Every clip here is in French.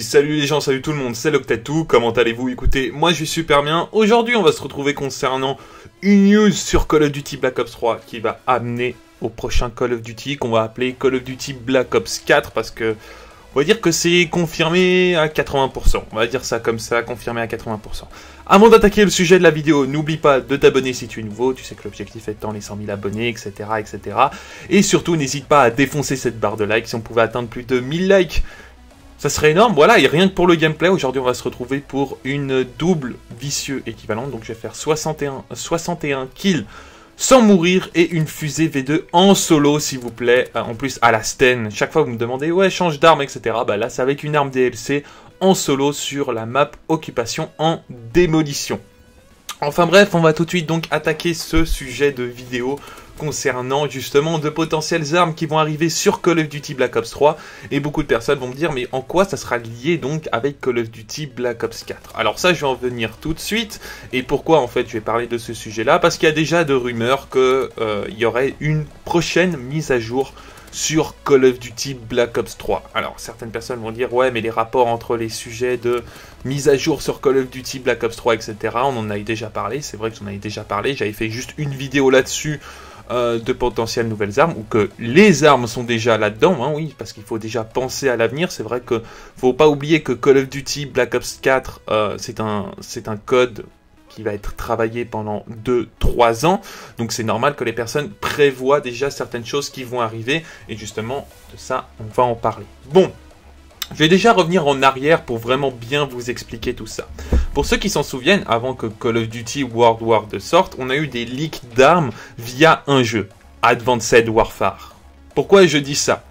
Salut les gens, salut tout le monde, c'est Loctatou, comment allez-vous? Écoutez, moi je suis super bien. Aujourd'hui on va se retrouver concernant une news sur Call of Duty Black Ops 3 qui va amener au prochain Call of Duty qu'on va appeler Call of Duty Black Ops 4 parce que on va dire que c'est confirmé à 80%. On va dire ça comme ça, confirmé à 80%. Avant d'attaquer le sujet de la vidéo, n'oublie pas de t'abonner si tu es nouveau. Tu sais que l'objectif étant les 100 000 abonnés, etc., etc. Et surtout, n'hésite pas à défoncer cette barre de like. Si on pouvait atteindre plus de 1000 likes, ça serait énorme. Voilà, et rien que pour le gameplay, aujourd'hui, on va se retrouver pour une double vicieux équivalente. Donc, je vais faire 61, 61 kills sans mourir et une fusée V2 en solo s'il vous plaît. Euh, en plus à la Sten, chaque fois vous me demandez ouais change d'arme etc. Bah là c'est avec une arme DLC en solo sur la map occupation en démolition. Enfin bref, on va tout de suite donc attaquer ce sujet de vidéo concernant justement de potentielles armes qui vont arriver sur Call of Duty Black Ops 3 et beaucoup de personnes vont me dire mais en quoi ça sera lié donc avec Call of Duty Black Ops 4 Alors ça je vais en venir tout de suite. Et pourquoi en fait je vais parler de ce sujet là parce qu'il y a déjà de rumeurs qu'il euh, y aurait une prochaine mise à jour sur Call of Duty Black Ops 3. Alors certaines personnes vont dire ouais mais les rapports entre les sujets de mise à jour sur Call of Duty Black Ops 3 etc. On en a déjà parlé, c'est vrai que j'en avais déjà parlé, j'avais fait juste une vidéo là-dessus euh, de potentielles nouvelles armes, ou que les armes sont déjà là-dedans, hein, oui, parce qu'il faut déjà penser à l'avenir. C'est vrai que faut pas oublier que Call of Duty Black Ops 4, euh, c'est un, c'est un code qui va être travaillé pendant 2-3 ans. Donc c'est normal que les personnes prévoient déjà certaines choses qui vont arriver. Et justement, de ça, on va en parler. Bon, je vais déjà revenir en arrière pour vraiment bien vous expliquer tout ça. Pour ceux qui s'en souviennent, avant que Call of Duty World War 2 sorte, on a eu des leaks d'armes via un jeu, Advanced Warfare. Pourquoi je dis ça?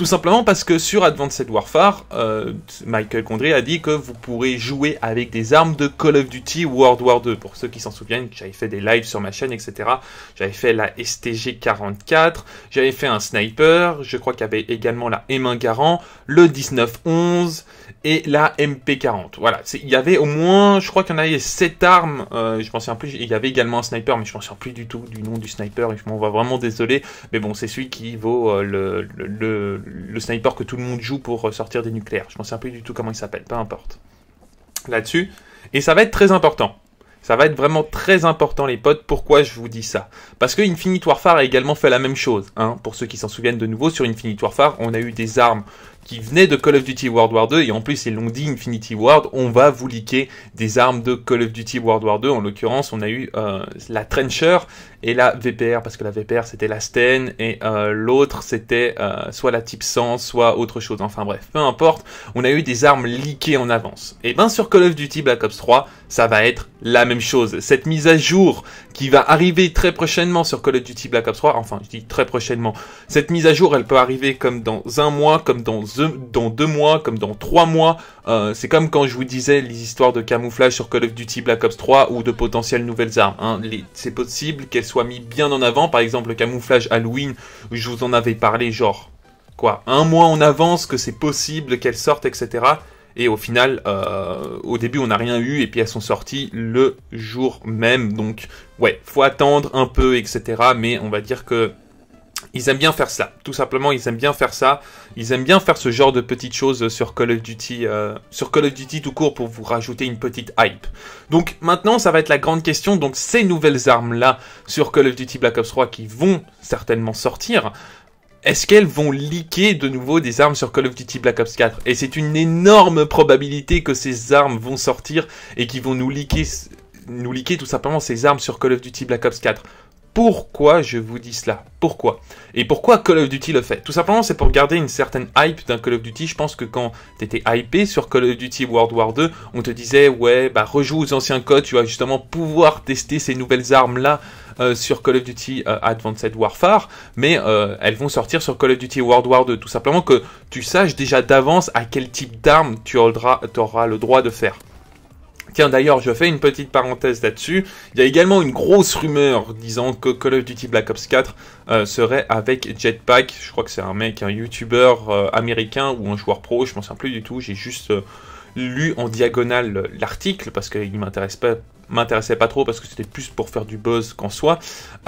Tout simplement parce que sur Advanced Warfare, euh, Michael Condrey a dit que vous pourrez jouer avec des armes de Call of Duty World War 2. Pour ceux qui s'en souviennent, j'avais fait des lives sur ma chaîne, etc. J'avais fait la STG-44, j'avais fait un sniper, je crois qu'il y avait également la M1 Garand, le 1911 et la MP40. Voilà, il y avait au moins, je crois qu'il y en avait 7 armes, euh, je pensais en plus, il y avait également un sniper, mais je ne souviens plus du tout du nom du sniper, et je m'en vois vraiment désolé, mais bon, c'est celui qui vaut euh, le, le, le, sniper que tout le monde joue pour sortir des nucléaires. Je ne souviens plus du tout comment il s'appelle, peu importe. Là-dessus, et ça va être très important. Ça va être vraiment très important les potes. Pourquoi je vous dis ça Parce que Infinite Warfare a également fait la même chose. Hein. Pour ceux qui s'en souviennent de nouveau, sur Infinite Warfare, on a eu des armes qui venaient de Call of Duty World War 2 et en plus ils l'ont dit Infinity Ward, on va vous liquer des armes de Call of Duty World War 2. En l'occurrence, on a eu euh, la Trencher et la VPR parce que la VPR c'était la Sten et euh, l'autre c'était euh, soit la Type 100, soit autre chose. Enfin bref, peu importe, on a eu des armes liquées en avance. Et ben sur Call of Duty Black Ops 3, ça va être la même chose. Cette mise à jour qui va arriver très prochainement sur Call of Duty Black Ops 3, enfin je dis très prochainement, cette mise à jour elle peut arriver comme dans un mois, comme dans, dans deux mois, comme dans trois mois. Euh, c'est comme quand je vous disais les histoires de camouflage sur Call of Duty Black Ops 3 ou de potentielles nouvelles armes. Hein. C'est possible qu'elles soient mises bien en avant, par exemple le camouflage Halloween, je vous en avais parlé genre quoi, un mois en avance que c'est possible qu'elles sortent, etc. Et au final, euh, au début, on n'a rien eu, et puis elles sont sorties le jour même. Donc, ouais, faut attendre un peu, etc. Mais on va dire que ils aiment bien faire ça. Tout simplement, ils aiment bien faire ça. Ils aiment bien faire ce genre de petites choses sur Call of Duty, euh, sur Call of Duty tout court pour vous rajouter une petite hype. Donc maintenant, ça va être la grande question. Donc ces nouvelles armes là sur Call of Duty Black Ops 3 qui vont certainement sortir est-ce qu'elles vont leaker de nouveau des armes sur Call of Duty Black Ops 4 Et c'est une énorme probabilité que ces armes vont sortir et qui vont nous leaker, nous leaker tout simplement ces armes sur Call of Duty Black Ops 4. Pourquoi je vous dis cela? Pourquoi? Et pourquoi Call of Duty le fait? Tout simplement, c'est pour garder une certaine hype d'un Call of Duty. Je pense que quand t'étais hypé sur Call of Duty World War 2, on te disait, ouais, bah rejoue aux anciens codes, tu vas justement pouvoir tester ces nouvelles armes-là euh, sur Call of Duty euh, Advanced Warfare, mais euh, elles vont sortir sur Call of Duty World War 2. Tout simplement que tu saches déjà d'avance à quel type d'arme tu auras le droit de faire. Tiens, d'ailleurs, je fais une petite parenthèse là-dessus. Il y a également une grosse rumeur disant que Call of Duty Black Ops 4 serait avec Jetpack. Je crois que c'est un mec, un YouTuber américain ou un joueur pro, je m'en souviens plus du tout. J'ai juste lu en diagonale l'article parce qu'il m'intéresse m'intéressait pas trop parce que c'était plus pour faire du buzz qu'en soi.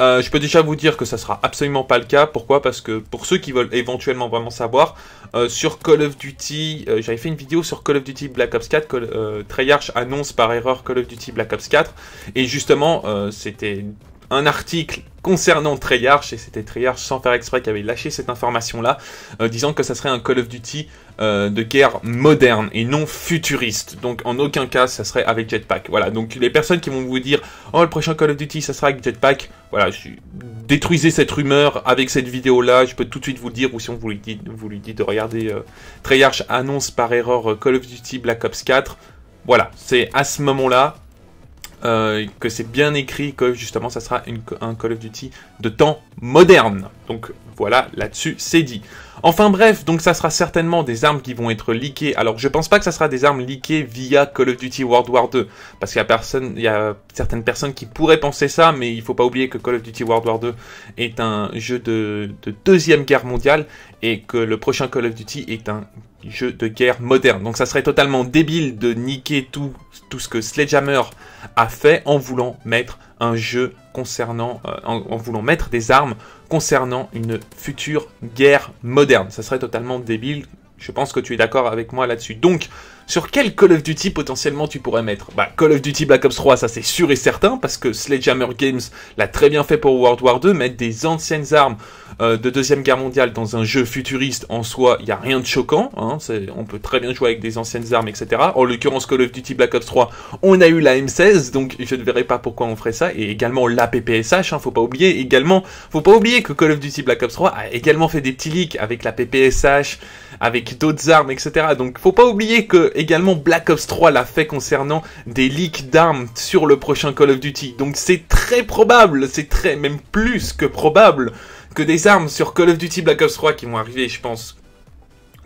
Euh, je peux déjà vous dire que ça sera absolument pas le cas. Pourquoi? Parce que pour ceux qui veulent éventuellement vraiment savoir, euh, sur Call of Duty, euh, j'avais fait une vidéo sur Call of Duty Black Ops 4. Euh, Treyarch annonce par erreur Call of Duty Black Ops 4 et justement c'était un article concernant Treyarch, et c'était Treyarch sans faire exprès qui avait lâché cette information-là, euh, disant que ça serait un Call of Duty euh, de guerre moderne et non futuriste. Donc en aucun cas ça serait avec Jetpack. Voilà, donc les personnes qui vont vous dire « Oh, le prochain Call of Duty, ça sera avec Jetpack », voilà, je, détruisez cette rumeur avec cette vidéo-là, je peux tout de suite vous dire, ou si on vous lui dit, vous lui dites de regarder, euh, Treyarch annonce par erreur Call of Duty Black Ops 4, voilà, c'est à ce moment-là, euh, que c'est bien écrit que justement ça sera un Call of Duty de temps moderne. Donc voilà, là-dessus c'est dit. Enfin bref, donc ça sera certainement des armes qui vont être leakées. Alors je pense pas que ça sera des armes leakées via Call of Duty World War 2, parce qu'il y a certaines personnes qui pourraient penser ça, mais il faut pas oublier que Call of Duty World War 2 est un jeu de, de deuxième guerre mondiale et que le prochain Call of Duty est un jeu de guerre moderne. Donc ça serait totalement débile de niquer tout, tout ce que Sledgehammer a fait en voulant mettre un jeu concernant, euh, en, voulant mettre des armes concernant une future guerre moderne. Ça serait totalement débile. Je pense que tu es d'accord avec moi là-dessus. Donc, sur quel Call of Duty potentiellement tu pourrais mettre? Bah, Call of Duty Black Ops 3, ça c'est sûr et certain, parce que Sledgehammer Games l'a très bien fait pour World War 2, mettre des anciennes armes euh, de Deuxième Guerre mondiale dans un jeu futuriste en soi, il n'y a rien de choquant. Hein, on peut très bien jouer avec des anciennes armes, etc. En l'occurrence, Call of Duty Black Ops 3, on a eu la M16, donc je ne verrai pas pourquoi on ferait ça. Et également la PPSH, hein, faut pas oublier. Également, faut pas oublier que Call of Duty Black Ops 3 a également fait des petits leaks avec la PPSH, avec d'autres armes, etc. Donc faut pas oublier que également Black Ops 3 l'a fait concernant des leaks d'armes sur le prochain Call of Duty. Donc c'est très probable, c'est très même plus que probable que des armes sur Call of Duty Black Ops 3 qui vont arriver, je pense.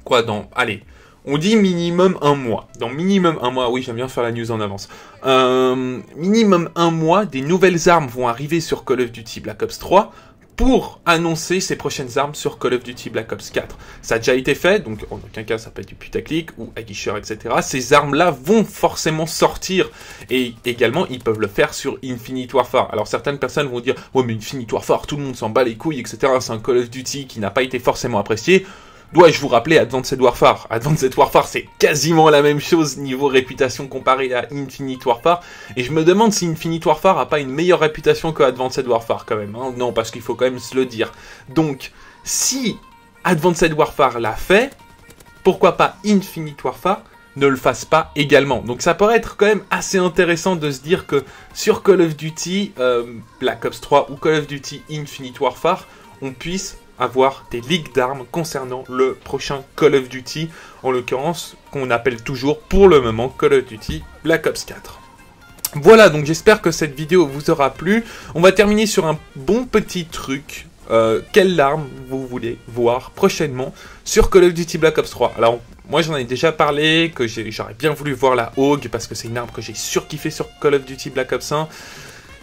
Quoi, dans. Allez. On dit minimum un mois. Dans minimum un mois, oui, j'aime bien faire la news en avance. Euh, minimum un mois, des nouvelles armes vont arriver sur Call of Duty Black Ops 3 pour annoncer ses prochaines armes sur Call of Duty Black Ops 4. Ça a déjà été fait, donc en aucun cas ça peut être du putaclic ou Aguicher, etc. Ces armes-là vont forcément sortir, et également ils peuvent le faire sur Infinite Warfare. Alors certaines personnes vont dire, ouais mais Infinite Warfare, tout le monde s'en bat les couilles, etc. C'est un Call of Duty qui n'a pas été forcément apprécié. Dois-je vous rappeler Advanced Warfare Advanced Warfare, c'est quasiment la même chose niveau réputation comparé à Infinite Warfare. Et je me demande si Infinite Warfare a pas une meilleure réputation que Advanced Warfare quand même. Hein. non, parce qu'il faut quand même se le dire. Donc, si Advanced Warfare l'a fait, pourquoi pas Infinite Warfare ne le fasse pas également? Donc ça pourrait être quand même assez intéressant de se dire que sur Call of Duty euh, Black Ops 3 ou Call of Duty Infinite Warfare, on puisse avoir des ligues d'armes concernant le prochain Call of Duty, en l'occurrence qu'on appelle toujours pour le moment Call of Duty Black Ops 4. Voilà, donc j'espère que cette vidéo vous aura plu. On va terminer sur un bon petit truc. Euh, quelle arme vous voulez voir prochainement sur Call of Duty Black Ops 3 Alors, moi j'en ai déjà parlé, que j'aurais bien voulu voir la Hog parce que c'est une arme que j'ai surkiffé sur Call of Duty Black Ops 1.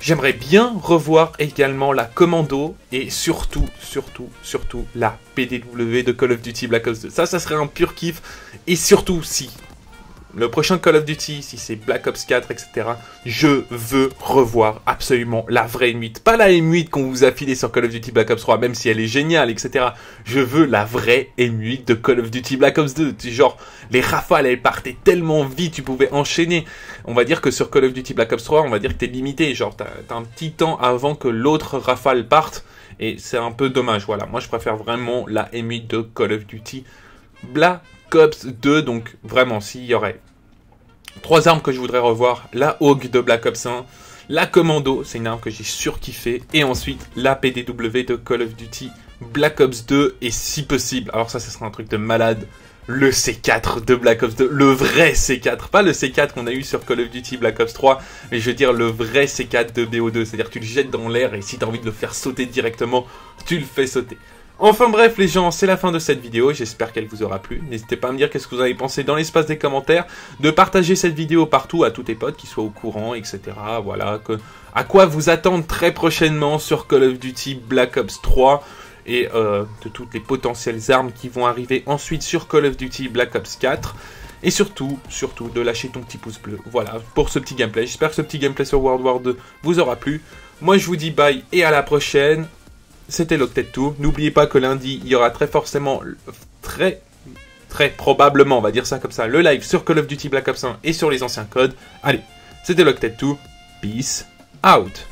J'aimerais bien revoir également la Commando et surtout, surtout, surtout la PDW de Call of Duty Black Ops 2. Ça, ça serait un pur kiff. Et surtout, si le prochain Call of Duty, si c'est Black Ops 4, etc., je veux revoir absolument la vraie M8. Pas la M8 qu'on vous a filée sur Call of Duty Black Ops 3, même si elle est géniale, etc. Je veux la vraie M8 de Call of Duty Black Ops 2. Genre, les rafales, elles partaient tellement vite, tu pouvais enchaîner. On va dire que sur Call of Duty Black Ops 3, on va dire que t'es limité. Genre, t'as un petit temps avant que l'autre rafale parte. Et c'est un peu dommage, voilà. Moi, je préfère vraiment la M8 de Call of Duty Black Ops 2. Donc vraiment, s'il y aurait trois armes que je voudrais revoir, la Hog de Black Ops 1, la Commando, c'est une arme que j'ai surkiffé, et ensuite la PDW de Call of Duty Black Ops 2, et si possible, alors ça, ce sera un truc de malade, le C4 de Black Ops 2, le vrai C4, pas le C4 qu'on a eu sur Call of Duty Black Ops 3, mais je veux dire le vrai C4 de BO2, c'est-à-dire tu le jettes dans l'air et si tu as envie de le faire sauter directement, tu le fais sauter. Enfin bref les gens, c'est la fin de cette vidéo, j'espère qu'elle vous aura plu. N'hésitez pas à me dire qu'est-ce que vous avez pensé dans l'espace des commentaires, de partager cette vidéo partout à tous tes potes qui soient au courant, etc. Voilà, à quoi vous attendre très prochainement sur Call of Duty Black Ops 3 et euh, de toutes les potentielles armes qui vont arriver ensuite sur Call of Duty Black Ops 4. Et surtout, surtout, de lâcher ton petit pouce bleu. Voilà, pour ce petit gameplay. J'espère que ce petit gameplay sur World War 2 vous aura plu. Moi, je vous dis bye et à la prochaine. C'était l'Octet Tour. N'oubliez pas que lundi, il y aura très forcément, très, très probablement, on va dire ça comme ça, le live sur Call of Duty Black Ops 1 et sur les anciens codes. Allez, c'était l'Octet Tour. Peace out.